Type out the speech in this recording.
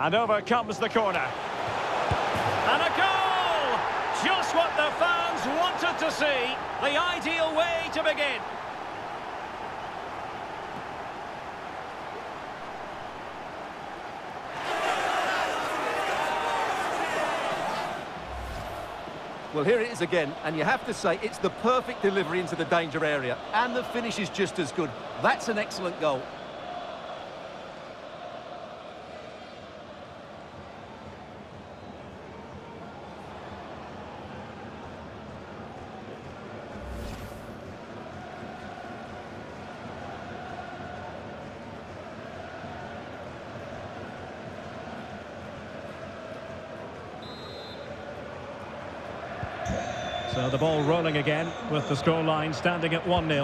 And over comes the corner. And a goal! Just what the fans wanted to see. The ideal way to begin. Well, here it is again, and you have to say it's the perfect delivery into the danger area, and the finish is just as good. That's an excellent goal. So the ball rolling again with the scoreline standing at 1-0.